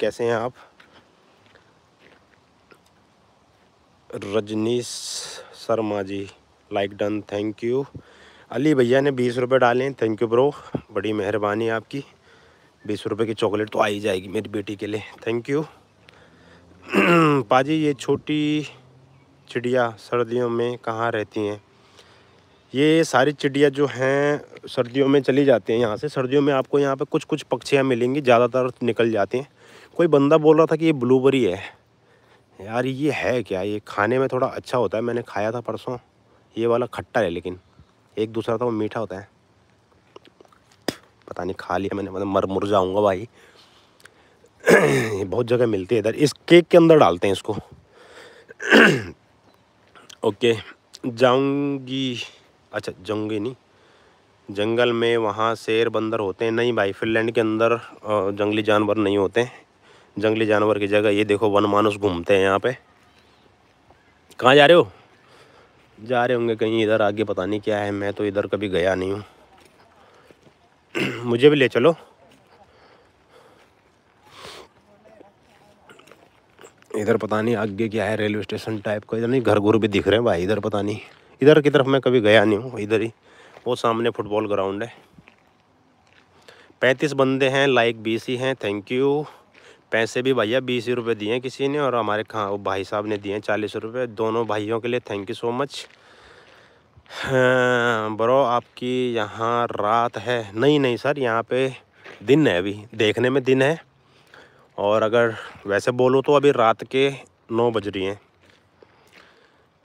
कैसे हैं आप? Rajnish Sharma ji like done thank you Ali भैया ने बीस रुपये डाले थैंक यू ब्रो बड़ी मेहरबानी आपकी। बीस रुपये की चॉकलेट तो आ ही जाएगी मेरी बेटी के लिए थैंक यू पाजी, ये छोटी चिड़िया सर्दियों में कहाँ रहती हैं? ये सारी चिड़िया जो हैं, सर्दियों में चली जाती हैं यहाँ से। सर्दियों में आपको यहाँ पे कुछ कुछ पक्षियाँ मिलेंगी, ज़्यादातर निकल जाती हैं। कोई बंदा बोल रहा था कि ये ब्लूबेरी है। यार ये है क्या? ये खाने में थोड़ा अच्छा होता है, मैंने खाया था परसों। ये वाला खट्टा है लेकिन, एक दूसरा था वो मीठा होता है। पता नहीं खा लिया मैंने मतलब मर, मुर जाऊँगा भाई। ये बहुत जगह मिलती है इधर। इस केक के अंदर डालते हैं इसको। ओके, जाऊँगी। अच्छा जंगी नहीं। जंगल में वहाँ शेर बंदर होते हैं। नहीं भाई, फिनलैंड के अंदर जंगली जानवर नहीं होते जंगली जानवर की जगह ये देखो, वन मानुस घूमते हैं यहाँ पे। कहाँ जा रहे हो? जा रहे होंगे कहीं इधर, आगे पता नहीं क्या है। मैं तो इधर कभी गया नहीं हूँ। मुझे भी ले चलो। इधर पता नहीं आगे क्या है, रेलवे स्टेशन टाइप का। इधर नहीं घर घुर भी दिख रहे हैं भाई, इधर पता नहीं। इधर की तरफ़ मैं कभी गया नहीं हूँ, इधर ही। वो सामने फुटबॉल ग्राउंड है। पैंतीस बंदे हैं, लाइक बीस ही हैं थैंक यू पैसे भी भैया बीस ही रुपये दिए किसी ने और हमारे खा वो भाई साहब ने दिए हैं चालीस रुपये दोनों भाइयों के लिए thank you so much bro आपकी यहाँ रात है। नहीं नहीं सर, यहाँ पे दिन है अभी। देखने में दिन है। और अगर वैसे बोलो तो अभी रात के नौ बज रही हैं।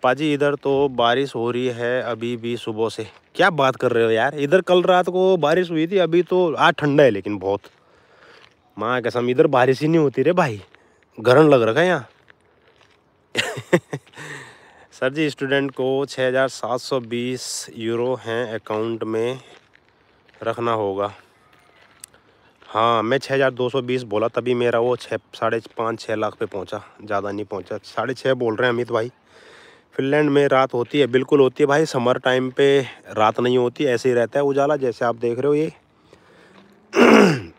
पाजी, इधर तो बारिश हो रही है अभी भी सुबह से। क्या बात कर रहे हो यार? इधर कल रात को बारिश हुई थी, अभी तो आज ठंडा है लेकिन बहुत। माँ कसम, इधर बारिश ही नहीं होती रे भाई। गरम लग रखा है यहाँ। सर जी, स्टूडेंट को छः हज़ार सात सौ बीस यूरो हैं अकाउंट में रखना होगा। हाँ मैं छः हज़ार दो सौ बीस बोला, तभी मेरा वो छः साढ़े पाँच छः लाख पे पहुँचा। ज़्यादा नहीं पहुँचा। साढ़े छः बोल रहे हैं अमित भाई। फिनलैंड में रात होती है, बिल्कुल होती है भाई। समर टाइम पे रात नहीं होती, ऐसे ही रहता है उजाला, जैसे आप देख रहे हो ये।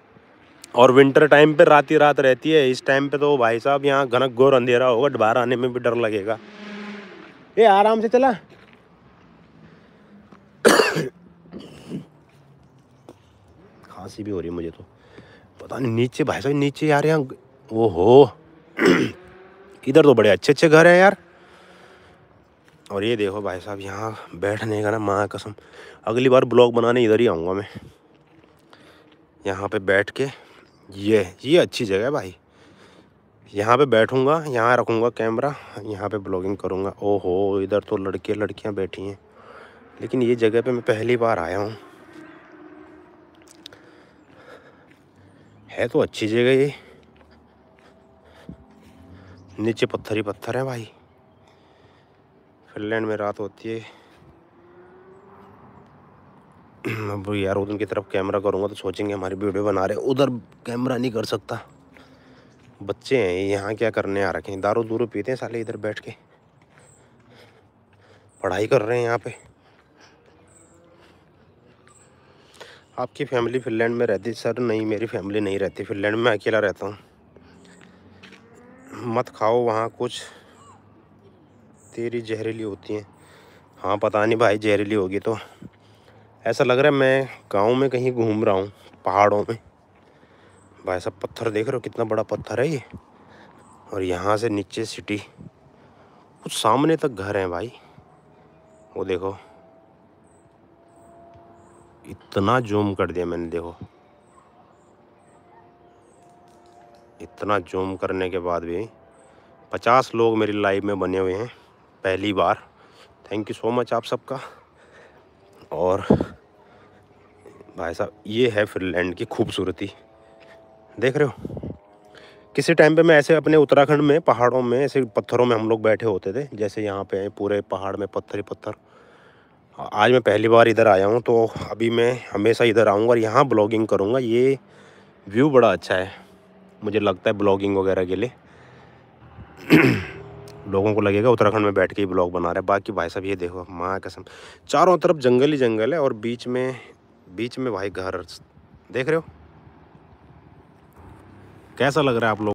और विंटर टाइम पे रात ही रात रहती है। इस टाइम पे तो भाई साहब यहाँ घनक घोर अंधेरा होगा, बाहर आने में भी डर लगेगा। ये आराम से चला। खांसी भी हो रही है मुझे तो। पता नहीं नीचे, भाई साहब नीचे यार यहाँ वो हो इधर तो बड़े अच्छे अच्छे घर हैं यार। और ये देखो भाई साहब, यहाँ बैठने का ना माँ कसम, अगली बार ब्लॉग बनाने इधर ही आऊँगा मैं। यहाँ पे बैठ के, ये ये अच्छी जगह है भाई। यहाँ पे बैठूँगा, यहाँ रखूँगा कैमरा, यहाँ पे ब्लॉगिंग करूँगा। ओहो, इधर तो लड़के, लड़कियाँ बैठी हैं। लेकिन ये जगह पे मैं पहली बार आया हूँ। है तो अच्छी जगह ये। नीचे पत्थर ही पत्थर है भाई। फिनलैंड में रात होती है। अब यार उनकी तरफ़ कैमरा करूँगा तो सोचेंगे हमारी वीडियो बना रहे उधर कैमरा नहीं कर सकता। बच्चे हैं यहाँ क्या करने आ रखे हैं? दारू दूरू पीते हैं साले इधर बैठ के। पढ़ाई कर रहे हैं यहाँ पे। आपकी फैमिली फिनलैंड में रहती सर, नहीं, मेरी फैमिली नहीं रहती। फिनलैंड में अकेला रहता हूँ। मत खाओ वहाँ कुछ। तेरी जहरीली होती हैं। हाँ पता नहीं भाई, जहरीली होगी तो। ऐसा लग रहा है मैं गाँव में कहीं घूम रहा हूँ, पहाड़ों में। भाई सब पत्थर देख रहे हो, कितना बड़ा पत्थर है ये। और यहाँ से नीचे सिटी। कुछ सामने तक घर हैं भाई। वो देखो। इतना जूम कर दिया मैंने, देखो। इतना जूम करने के बाद भी पचास लोग मेरी लाइव में बने हुए हैं। पहली बार। थैंक यू सो मच आप सबका। और भाई साहब, ये है फिनलैंड की खूबसूरती। देख रहे हो? किसी टाइम पे मैं ऐसे अपने उत्तराखंड में, पहाड़ों में, ऐसे पत्थरों में हम लोग बैठे होते थे, जैसे यहाँ पे पूरे पहाड़ में पत्थर ही पत्थर। आज मैं पहली बार इधर आया हूँ तो अभी मैं हमेशा इधर आऊँगा और यहाँ ब्लॉगिंग करूँगा। ये व्यू बड़ा अच्छा है, मुझे लगता है ब्लॉगिंग वगैरह के लिए। लोगों को लगेगा, उत्तराखंड में बैठ के ही ब्लॉग बना रहे बाकी भाई साहब, ये देखो, माँ कसम। चारों तरफ़ जंगल ही जंगल है और बीच में बीच में भाई घर। देख रहे हो? कैसा लग रहा है आप लोग